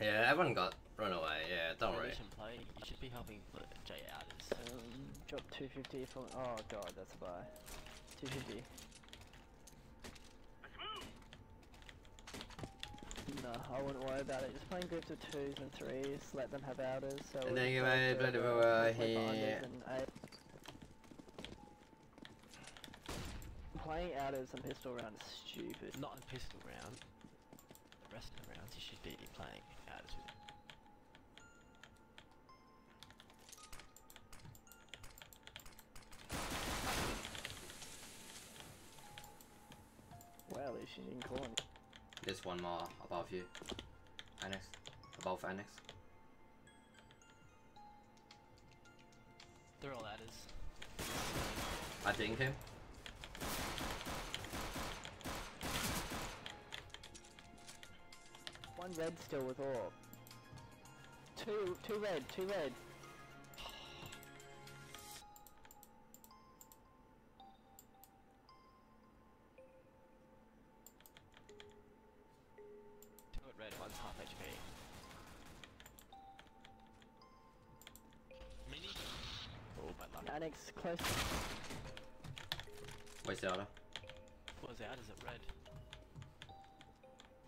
Yeah, everyone got run away. Yeah, don't worry. Play, you should be helping put Jay out Um, drop 250 from. Oh god, that's a buy. 250. No, I wouldn't worry about it. Just playing groups of twos and threes, let them have outers. So And then you play might the- play the the- uh, play the unders here. Playing outers and pistol round is stupid. not a pistol Wow, at least you didn't call him. There's one more above you. Annex. Above Annex. They're all adders. I think him. One red still with orb. Two, two red, two red. Two at red, one's half HP. Mini? Oh, bad luck. Annex close. Where's the other? Was out, is it red?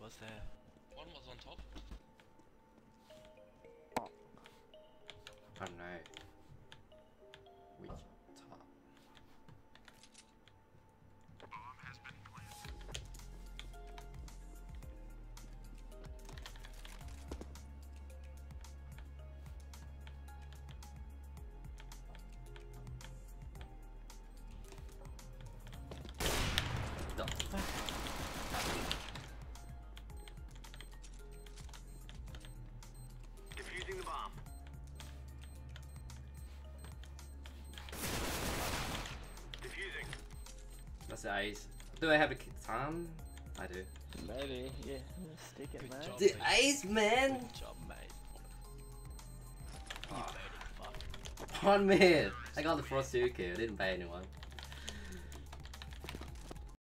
Was there? One was on top. Oh. I don't know. That's the. Do I have a kick time? I do. Maybe, yeah. Stick it, Good man. job. The ace, man! Good job, mate. You Ah. dirty. One minute! I got the first two kill, didn't pay anyone.